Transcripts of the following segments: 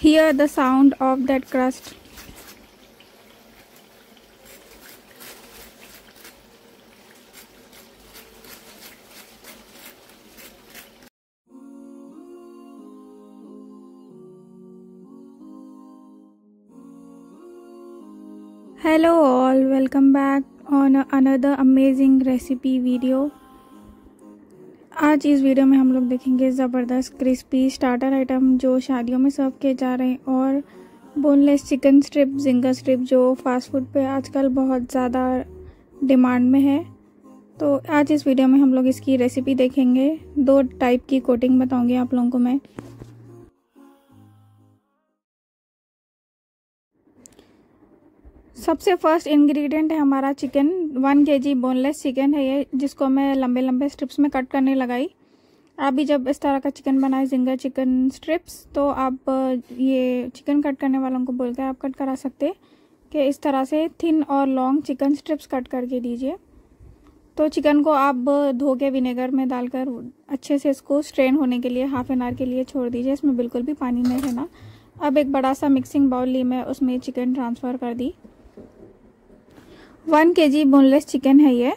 Hear the sound of that crust. hello all welcome back on another amazing recipe video आज इस video में हम लोग देखेंगे ज़बरदस्त क्रिस्पी स्टार्टर आइटम जो शादियों में सर्व किए जा रहे हैं और boneless chicken strip zinger strip जो फास्ट फ़ूड पे आजकल बहुत ज़्यादा डिमांड में है। तो आज इस वीडियो में हम लोग इसकी रेसिपी देखेंगे। दो टाइप की कोटिंग बताऊँगी आप लोगों को मैं। सबसे फ़र्स्ट इंग्रेडिएंट है हमारा चिकन वन के जी बोनलेस चिकन है ये, जिसको मैं लंबे लंबे स्ट्रिप्स में कट करने लगाई। आप भी जब इस तरह का चिकन बनाए जिंगर चिकन स्ट्रिप्स तो आप ये चिकन कट करने वालों को बोलकर आप कट करा सकते कि इस तरह से थिन और लॉन्ग चिकन स्ट्रिप्स कट करके दीजिए। तो चिकन को आप धो के विनेगर में डालकर अच्छे से इसको स्ट्रेन होने के लिए हाफ़ एन आवर के लिए छोड़ दीजिए। इसमें बिल्कुल भी पानी नहीं रहना। अब एक बड़ा सा मिक्सिंग बाउल ली, मैं उसमें चिकन ट्रांसफ़र कर दी। वन के जी बोनलेस चिकन है ये।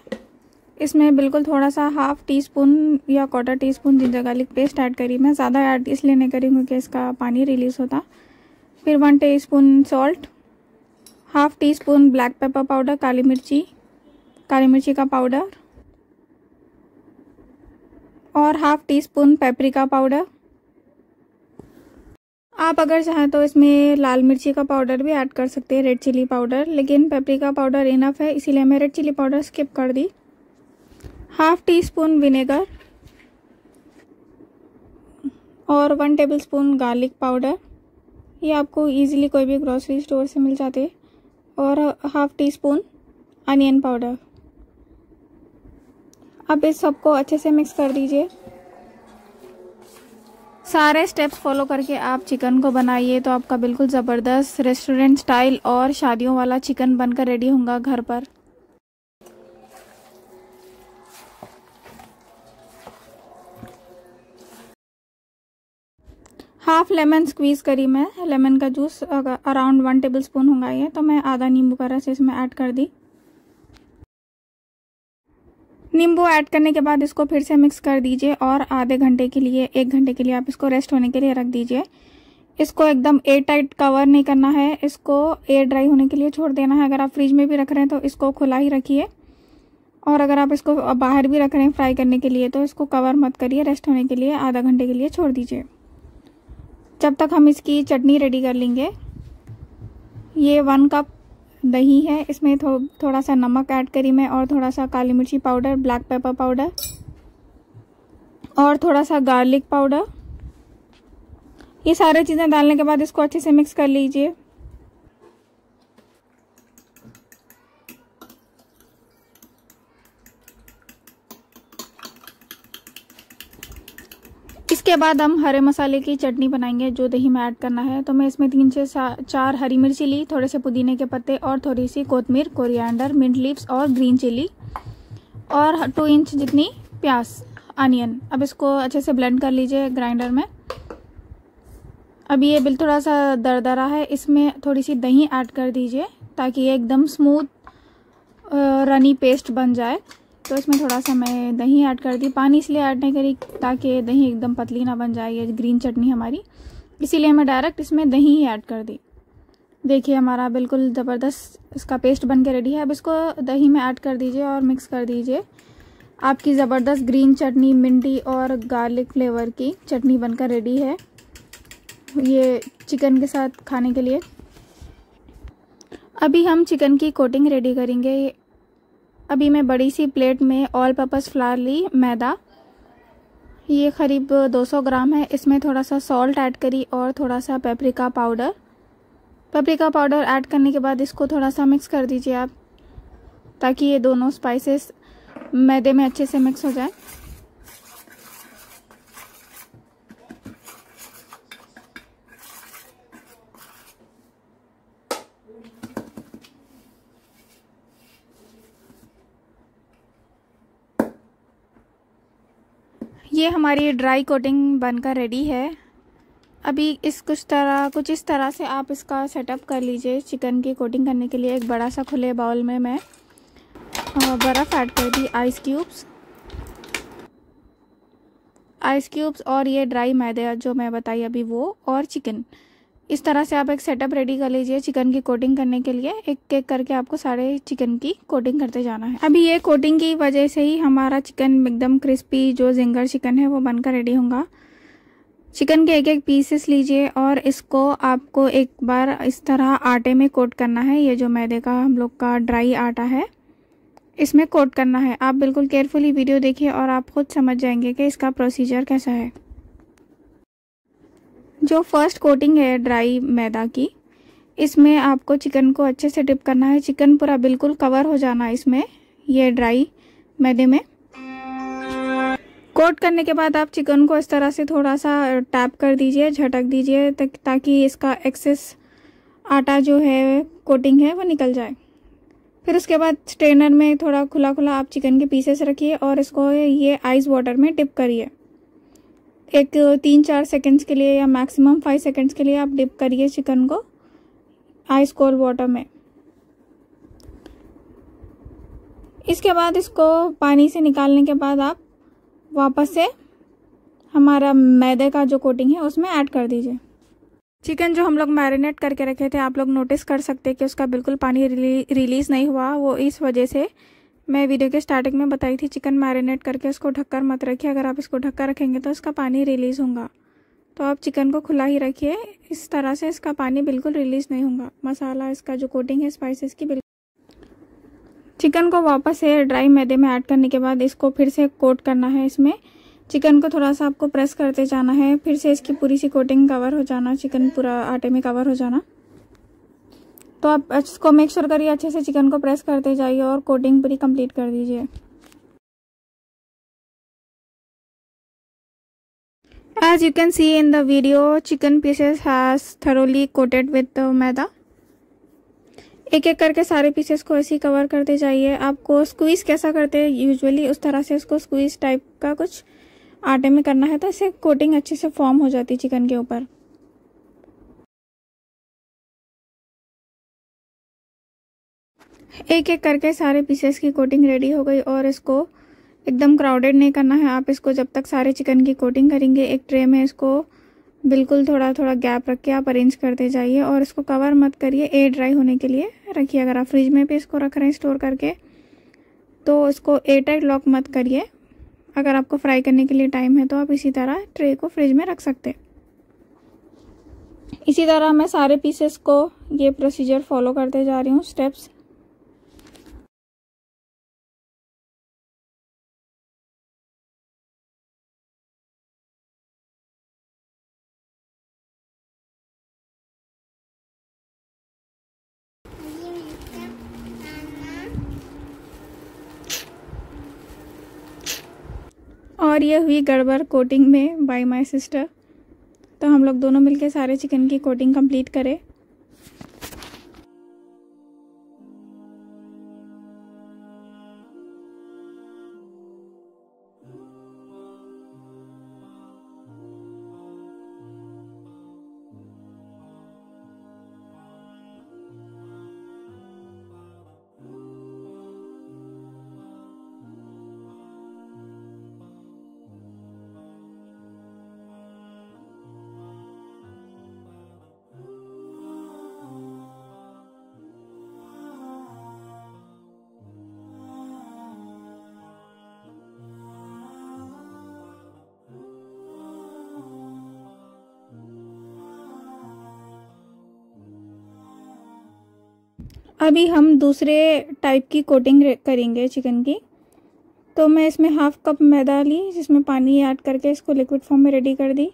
इसमें बिल्कुल थोड़ा सा हाफ़ टी स्पून या quarter teaspoon ginger garlic paste add करी। मैं ज़्यादा ऐड इसलिए नहीं करी क्योंकि इसका पानी रिलीज़ होता। फिर one teaspoon salt half teaspoon black pepper powder काली मिर्ची काली मिर्ची का पाउडर और half teaspoon paprika powder आप अगर चाहें तो इसमें लाल मिर्ची का पाउडर भी ऐड कर सकते हैं रेड चिली पाउडर लेकिन पेपरिका पाउडर इनफ है, इसीलिए मैं रेड चिली पाउडर स्किप कर दी। हाफ़ टी स्पून विनेगर और one tablespoon garlic powder ये आपको इजीली कोई भी ग्रोसरी स्टोर से मिल जाते और half teaspoon onion powder अब इस सबको अच्छे से मिक्स कर दीजिए। सारे स्टेप्स फॉलो करके आप चिकन को बनाइए तो आपका बिल्कुल ज़बरदस्त रेस्टोरेंट स्टाइल और शादियों वाला चिकन बनकर रेडी होगा घर पर। हाफ़ लेमन स्क्वीज करी मैं। लेमन का juice around one tablespoon होगा ये तो मैं आधा नींबू का रस इसमें ऐड कर दी। नींबू ऐड करने के बाद इसको फिर से मिक्स कर दीजिए और आधे घंटे के लिए, एक घंटे के लिए आप इसको रेस्ट होने के लिए रख दीजिए। इसको एकदम एयर टाइट कवर नहीं करना है। इसको एयर ड्राई होने के लिए छोड़ देना है। अगर आप फ्रिज में भी रख रहे हैं तो इसको खुला ही रखिए। और अगर आप इसको बाहर भी रख रहे हैं फ्राई करने के लिए तो इसको कवर मत करिए रेस्ट होने के लिए, आधा घंटे के लिए छोड़ दीजिए। जब तक हम इसकी चटनी रेडी कर लेंगे, ये वन कप दही है इसमें थो, थोड़ा सा नमक ऐड करी मैं और थोड़ा सा काली मिर्ची पाउडर ब्लैक पेपर पाउडर और थोड़ा सा गार्लिक पाउडर। ये सारे चीज़ें डालने के बाद इसको अच्छे से मिक्स कर लीजिए। इसके बाद हम हरे मसाले की चटनी बनाएँगे, जो दही में ऐड करना है। तो मैं इसमें तीन से चार हरी मिर्ची ली, थोड़े से पुदीने के पत्ते और थोड़ी सी कोतमीर कोरिएंडर मिंट लीव्स और ग्रीन चिली और टू इंच जितनी प्याज अनियन अब इसको अच्छे से ब्लेंड कर लीजिए ग्राइंडर में। अब ये बिल थोड़ा सा दरदरा है, इसमें थोड़ी सी दही ऐड कर दीजिए, ताकि ये एकदम स्मूथ रनी पेस्ट बन जाए। तो इसमें थोड़ा सा मैं दही ऐड कर दी। पानी इसलिए ऐड नहीं करी ताकि दही एकदम पतली ना बन जाए, ये ग्रीन चटनी हमारी। इसीलिए मैं डायरेक्ट इसमें दही ही ऐड कर दी। देखिए हमारा बिल्कुल ज़बरदस्त इसका पेस्ट बन के रेडी है। अब इसको दही में ऐड कर दीजिए और मिक्स कर दीजिए। आपकी ज़बरदस्त ग्रीन चटनी, मिंटी और गार्लिक फ्लेवर की चटनी बनकर रेडी है। ये चिकन के साथ खाने के लिए। अभी हम चिकन की कोटिंग रेडी करेंगे। अभी मैं बड़ी सी प्लेट में ऑल पर्पज़ फ्लार ली, मैदा। ये करीब 200 ग्राम है। इसमें थोड़ा सा सॉल्ट ऐड करी और थोड़ा सा paprika powder paprika powder add करने के बाद इसको थोड़ा सा मिक्स कर दीजिए आप, ताकि ये दोनों स्पाइसेस मैदे में अच्छे से मिक्स हो जाए। ये हमारी ड्राई कोटिंग बनकर रेडी है। अभी इस कुछ तरह, कुछ इस तरह से आप इसका सेटअप कर लीजिए। चिकन की कोटिंग करने के लिए एक बड़ा सा खुले बाउल में मैं बर्फ़ ऐड कर दी आइस क्यूब्स आइस क्यूब्स और ये ड्राई मैदे, जो मैं बताई अभी वो, और चिकन इस तरह से आप एक सेटअप रेडी कर लीजिए चिकन की कोटिंग करने के लिए। एक एक करके आपको सारे चिकन की कोटिंग करते जाना है। अभी ये कोटिंग की वजह से ही हमारा चिकन एकदम क्रिस्पी जो जिंगर चिकन है, वो बनकर रेडी होगा। चिकन के एक एक पीसेस लीजिए और इसको आपको एक बार इस तरह आटे में कोट करना है। ये जो मैदे का, हम लोग का ड्राई आटा है, इसमें कोट करना है। आप बिल्कुल केयरफुली वीडियो देखिए और आप खुद समझ जाएँगे कि इसका प्रोसीजर कैसा है। जो फ़र्स्ट कोटिंग है ड्राई मैदा की, इसमें आपको चिकन को अच्छे से डिप करना है। चिकन पूरा बिल्कुल कवर हो जाना है इसमें, ये ड्राई मैदे में। कोट करने के बाद आप चिकन को इस तरह से थोड़ा सा टैप कर दीजिए, झटक दीजिए, ताकि इसका एक्सेस आटा जो है कोटिंग है, वो निकल जाए। फिर उसके बाद स्ट्रेनर में थोड़ा खुला खुला आप चिकन के पीसेस रखिए और इसको ये आइस वाटर में डिप करिए। एक तीन चार सेकंड्स के लिए या मैक्सिमम फाइव सेकंड्स के लिए आप डिप करिए चिकन को आइस कोल्ड वाटर में। इसके बाद इसको पानी से निकालने के बाद आप वापस से हमारा मैदे का जो कोटिंग है उसमें ऐड कर दीजिए। चिकन जो हम लोग मैरिनेट करके रखे थे आप लोग नोटिस कर सकते हैं कि उसका बिल्कुल पानी रिली, रिलीज़ नहीं हुआ। वो इस वजह से मैं वीडियो के स्टार्टिंग में बताई थी चिकन मैरिनेट करके, उसको ढककर मत रखिए। अगर आप इसको ढककर रखेंगे तो इसका पानी रिलीज़ होगा। तो आप चिकन को खुला ही रखिए। इस तरह से इसका पानी बिल्कुल रिलीज़ नहीं होगा। मसाला, इसका जो कोटिंग है स्पाइसेस की बिल्कुल। चिकन को वापस से ड्राई मैदे में ऐड करने के बाद इसको फिर से कोट करना है इसमें। चिकन को थोड़ा सा आपको प्रेस करते जाना है। फिर से इसकी पूरी सी कोटिंग कवर हो जाना। चिकन पूरा आटे में कवर हो जाना। तो आप इसको मेक श्योर करिए अच्छे से चिकन को प्रेस करते जाइए और कोटिंग पूरी कंप्लीट कर दीजिए। As you can see in the video, chicken pieces has thoroughly coated with मैदा एक एक करके सारे पीसेस को ऐसे ही कवर करते जाइए। आपको स्क्वीज कैसा करते हैं? यूजुअली उस तरह से इसको स्क्वीज टाइप का कुछ आटे में करना है तो इसे कोटिंग अच्छे से फॉर्म हो जाती है चिकन के ऊपर। एक एक करके सारे पीसेस की कोटिंग रेडी हो गई और इसको एकदम क्राउडेड नहीं करना है। आप इसको जब तक सारे चिकन की कोटिंग करेंगे, एक ट्रे में इसको बिल्कुल थोड़ा थोड़ा गैप रख के आप अरेंज करते जाइए और इसको कवर मत करिए एयर ड्राई होने के लिए। रखिए, अगर आप फ्रिज में भी इसको रख रहे हैं स्टोर करके तो इसको एयर टाइट लॉक मत करिए। अगर आपको फ्राई करने के लिए टाइम है तो आप इसी तरह ट्रे को फ्रिज में रख सकते इसी तरह मैं सारे पीसेस को ये प्रोसीजर फॉलो करते जा रही हूँ स्टेप्स ये हुई गड़बड़ कोटिंग में बाय माय सिस्टर तो हम लोग दोनों मिलके सारे चिकन की कोटिंग कंप्लीट करें। अभी हम दूसरे टाइप की कोटिंग करेंगे चिकन की। तो मैं इसमें हाफ़ कप मैदा ली, जिसमें पानी ऐड करके इसको लिक्विड फॉर्म में रेडी कर दी।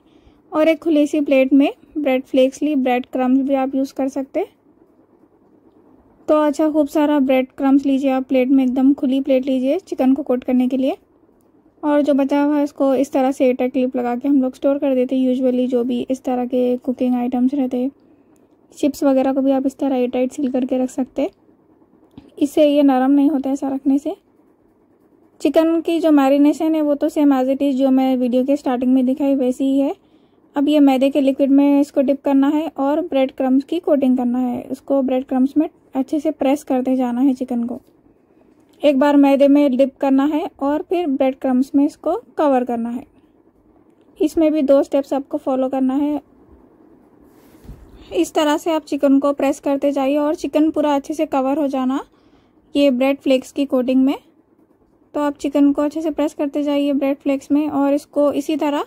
और एक खुली सी प्लेट में ब्रेड फ्लेक्स ली ब्रेड क्रम्स भी आप यूज़ कर सकते। तो अच्छा खूब सारा ब्रेड क्रम्स लीजिए आप प्लेट में, एकदम खुली प्लेट लीजिए चिकन को कोट करने के लिए। और जो बचा हुआ है इसको इस तरह से एटर क्लिप लगा के हम लोग स्टोर कर देते यूजुअली जो भी इस तरह के कुकिंग आइटम्स रहते। हैं चिप्स वगैरह को भी आप इस तरह एयरटाइट सील करके रख सकते हैं। इससे ये नरम नहीं होता ऐसा रखने से। चिकन की जो मैरिनेशन है वो तो सेम एज इट इज़ जो मैं वीडियो के स्टार्टिंग में दिखाई वैसी ही है। अब ये मैदे के लिक्विड में इसको डिप करना है और ब्रेड क्रम्स की कोटिंग करना है। उसको ब्रेड क्रम्स में अच्छे से प्रेस करते जाना है चिकन को। एक बार मैदे में डिप करना है और फिर ब्रेड क्रम्स में इसको कवर करना है। इसमें भी दो स्टेप्स आपको फॉलो करना है इस तरह से आप चिकन को प्रेस करते जाइए और चिकन पूरा अच्छे से कवर हो जाना, ये ब्रेड फ्लेक्स की कोटिंग में। तो आप चिकन को अच्छे से प्रेस करते जाइए ब्रेड फ्लेक्स में और इसको इसी तरह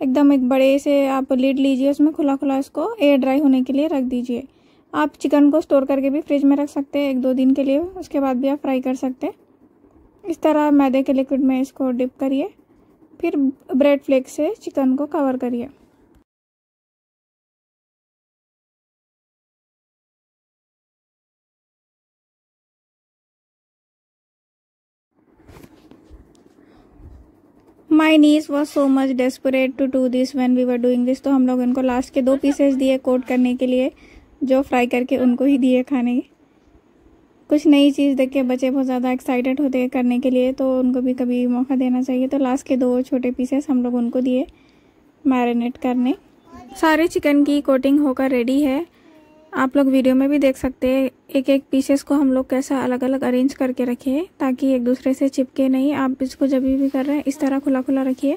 एकदम एक बड़े से आप लीड लीजिए उसमें खुला खुला इसको, एयर ड्राई होने के लिए रख दीजिए। आप चिकन को स्टोर करके भी फ्रिज में रख सकते हैं, एक दो दिन के लिए, उसके बाद भी आप फ्राई कर सकते हैं। इस तरह मैदे के लिक्विड में इसको डिप करिए, फिर ब्रेड फ्लेक से चिकन को कवर करिए। My niece was so much desperate to do this when we were doing this तो हम लोग उनको लास्ट के दो पीसेस दिए कोट करने के लिए, जो फ्राई करके उनको ही दिए खाने। कुछ नई चीज़ देख के बच्चे बहुत ज़्यादा एक्साइटेड होते हैं करने के लिए तो उनको भी कभी मौका देना चाहिए। तो लास्ट के दो छोटे पीसेस हम लोग उनको दिए मैरिनेट करने। सारे चिकन की कोटिंग होकर रेडी है। आप लोग वीडियो में भी देख सकते हैं एक एक पीसेस को हम लोग कैसा अलग अलग अरेंज करके रखे ताकि एक दूसरे से चिपके नहीं। आप इसको जब भी कर रहे हैं, इस तरह खुला खुला रखिए।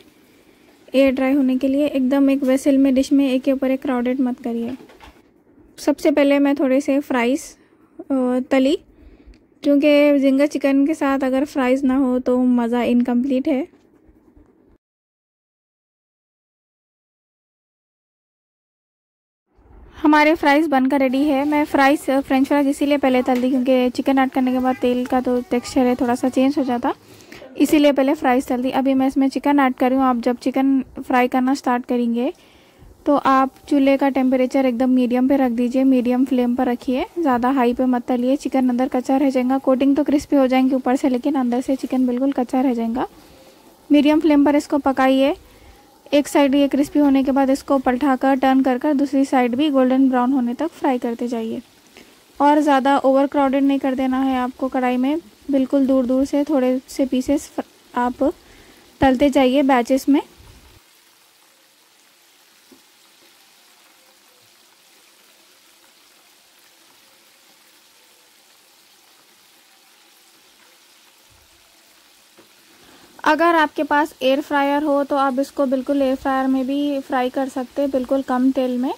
एयर ड्राई होने के लिए एकदम एक वेसल में डिश में एक के ऊपर एक क्राउडेड मत करिए। सबसे पहले मैं थोड़े से फ्राइज़ तली, क्योंकि जिंगा चिकन के साथ अगर फ्राइज़ ना हो तो मज़ा इनकम्प्लीट है। हमारे फ्राइज़ बनकर रेडी है। मैं फ्राइज़ फ्रेंच फ्राइज़ इसीलिए पहले तल दी क्योंकि चिकन ऐड करने के बाद तेल का तो टेक्सचर है, थोड़ा सा चेंज हो जाता। इसीलिए पहले फ्राइज़ तल दी अभी मैं इसमें चिकन ऐड कर रही हूँ। आप जब चिकन फ्राई करना स्टार्ट करेंगे तो आप चूल्हे का टेम्परेचर एकदम मीडियम पे रख दीजिए। मीडियम फ्लेम पर रखिए। ज़्यादा हाई पे मत तलिए। चिकन अंदर कच्चा रह जाएगा। कोटिंग तो क्रिस्पी हो जाएँगे ऊपर से, लेकिन अंदर से चिकन बिल्कुल कच्चा रह जाएगा। मीडियम फ्लेम पर इसको पकाइए। एक साइड ये क्रिस्पी होने के बाद इसको पलटा कर टर्न कर कर दूसरी साइड भी गोल्डन ब्राउन होने तक फ्राई करते जाइए। और ज़्यादा ओवर क्राउडेड नहीं कर देना है आपको कढ़ाई में। बिल्कुल दूर दूर से, थोड़े से पीसेस आप तलते जाइए बैचेस में। अगर आपके पास एयर फ्रायर हो तो आप इसको बिल्कुल एयर फ्रायर में भी फ्राई कर सकते हैं, बिल्कुल कम तेल में।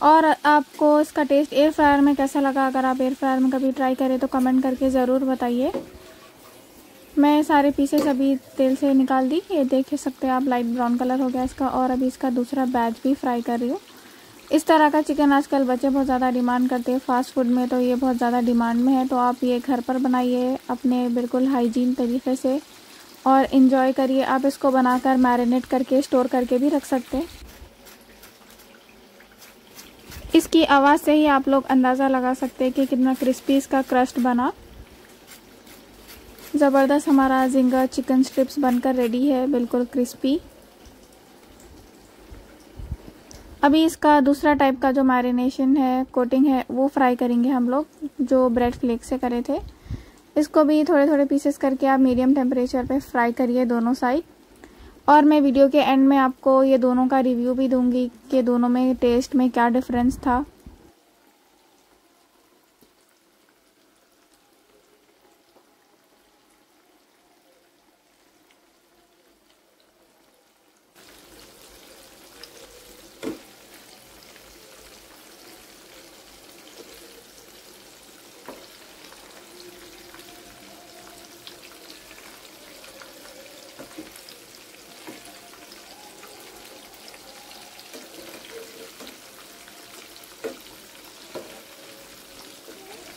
और आपको इसका टेस्ट एयर फ्रायर में कैसा लगा, अगर आप एयर फ्रायर में कभी ट्राई करें तो कमेंट करके ज़रूर बताइए। मैं सारे पीसेस अभी तेल से निकाल दी, ये देख सकते हैं आप लाइट ब्राउन कलर हो गया इसका, और अभी इसका दूसरा बैच भी फ्राई कर रही हूँ। इस तरह का चिकन आजकल बच्चे बहुत ज़्यादा डिमांड करते हैं फास्ट फ़ूड में तो ये बहुत ज़्यादा डिमांड में है तो आप ये घर पर बनाइए, अपने बिल्कुल हाइजीन तरीके से। और इन्जॉय करिए। आप इसको बनाकर मैरिनेट करके स्टोर करके भी रख सकते हैं। इसकी आवाज़ से ही आप लोग अंदाज़ा लगा सकते हैं कि कितना क्रिस्पी इसका क्रस्ट बना। ज़बरदस्त हमारा जिंगा चिकन स्ट्रिप्स बनकर रेडी है, बिल्कुल क्रिस्पी अभी इसका दूसरा टाइप का जो मैरिनेशन है कोटिंग है, वो फ्राई करेंगे हम लोग, जो ब्रेड फ्लेक से करे थे। इसको भी थोड़े थोड़े पीसेस करके आप मीडियम टेम्परेचर पे फ्राई करिए दोनों साइड और मैं वीडियो के एंड में आपको ये दोनों का रिव्यू भी दूँगी कि दोनों में टेस्ट में क्या डिफरेंस था।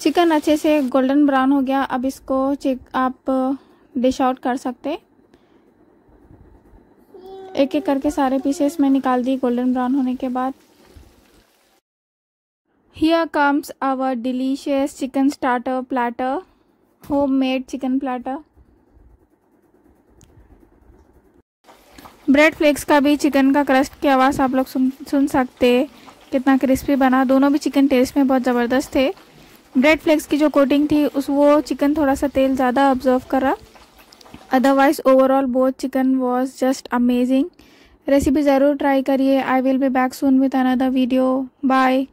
चिकन अच्छे से गोल्डन ब्राउन हो गया। अब इसको आप डिश आउट कर सकते एक एक करके सारे पीसेस में निकाल दी गोल्डन ब्राउन होने के बाद। Here comes our delicious chicken starter platter homemade chicken platter bread flakes का भी चिकन का क्रस्ट की आवाज़ आप लोग सुन सुन सकते कितना क्रिस्पी बना। दोनों भी चिकन टेस्ट में बहुत ज़बरदस्त थे। ब्रेड फ्लेक्स की जो कोटिंग थी, उस वो चिकन थोड़ा सा तेल ज़्यादा ऑब्ज़र्व करा। Otherwise overall both chicken was just amazing recipe ज़रूर ट्राई करिए। I will be back soon with another video bye